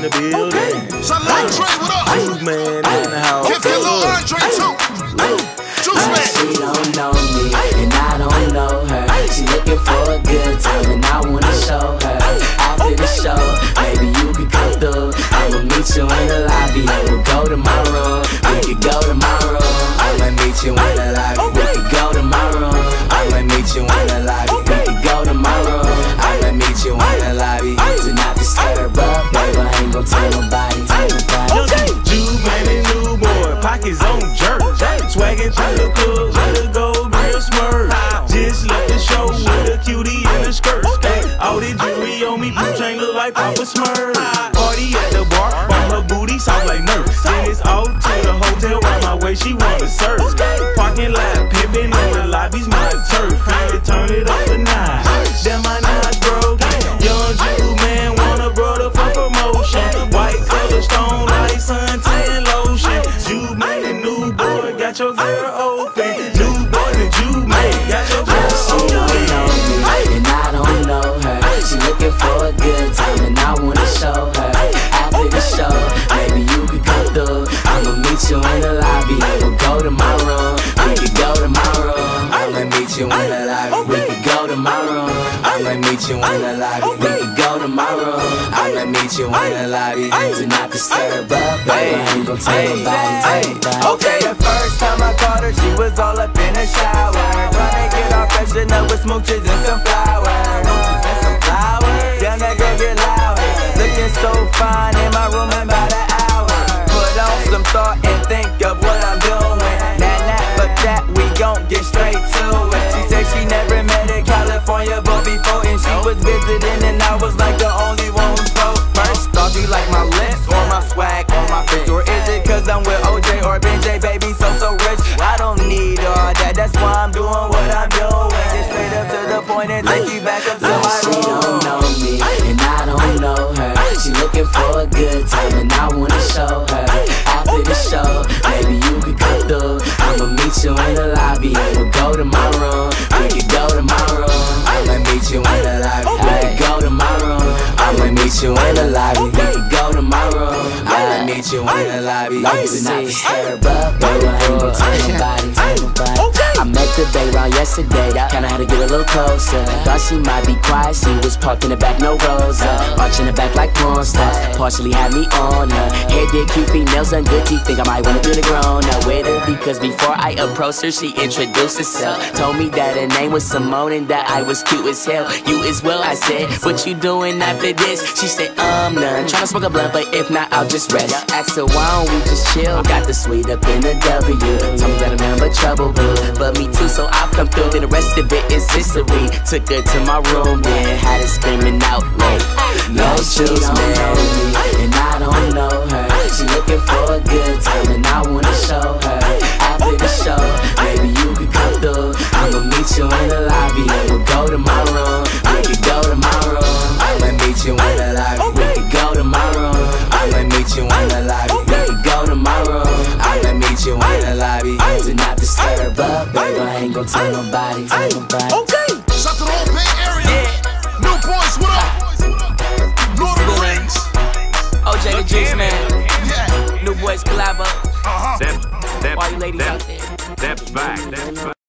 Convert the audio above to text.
in the building. Shout out to Andre, what up? Juiceman in the house. Give your little Andre too. Juiceman. She don't know me, and I don't know her. She looking for a good time, and I wanna show her. After the show, maybe you could come through. I'ma meet you in the lobby. We'll go to my room. We could go to my room. I'ma meet you in the lobby. Swagging through the club with a gold grill smirk. Just left the show with a cutie in a skirt. All the jewelry on me, blue chain look like Papa Smurf. Party at the bar, on her booty soft like Nerf. Then it's out to the hotel, right my way, she wanna surf. Parking lot, pimping in the lobby's my turf. Boy you in the lobby. We could go to my room. I'ma meet you in the lobby. We could go to my room. I'ma meet you in the lobby. Do not disturb, but baby, I ain't gon' tell nobody. Okay, the first time I caught her, she was all up in the shower. Tryna get all freshened up with smooches and some flowers. Smooches and some flowers. Damn, that girl get loud. Looking so fine in my room in about an hour. Put on some thought and think of what I'm doing. Nah, nah, but that we gon' get straight I'm doing what I'm doing. Get straight up to the point and take you back up to my room. She don't know me, and I don't know her. She looking for a good time, and I wanna show her. After the show, maybe you could come through. I'ma meet you in the lobby. We'll go to my room. We could go to my room. I'ma meet you in the lobby. We could go to my room. I'ma meet you in the lobby. We could go to my room. I'ma meet you in the lobby. Do not disturb, but I ain't gon' tell nobody. Tell nobody. I met the bay round yesterday. Kinda had to get a little closer. Thought she might be quiet. She was parked in the back, no rosa. Watching the back like porn stars. Partially had me on her. Hair did cute nails done good teeth. Think I might wanna do the grown up with her. Because before I approached her, she introduced herself. Told me that her name was Simone and that I was cute as hell. You as well, I said. What you doing after this? She said, um, none. Tryna smoke a blunt, but if not, I'll just rest. Asked her, why don't we just chill? Got the sweet up in the W. Told me that I'm but trouble. But me too, so I'll come through. Then the rest of it is history. Took her to my room, then had her screaming out like, no shoes, man. And I don't know her. She looking for a good time, and I wanna show her. After the show, maybe you could come through. I'ma meet you in the lobby. and We'll go to my room. We could go to my room. I'ma meet you in the lobby. We could go to my room. I'ma meet you in the lobby. Baby, I ain't gon' tell nobody. Tell nobody. Shout to the whole Bay Area. New Boyz, what up? Lord of the Rings. OJ Da Juiceman, Yeah. New Boyz Collabo. Uh huh. Step, step, All you ladies out there. step back, step back.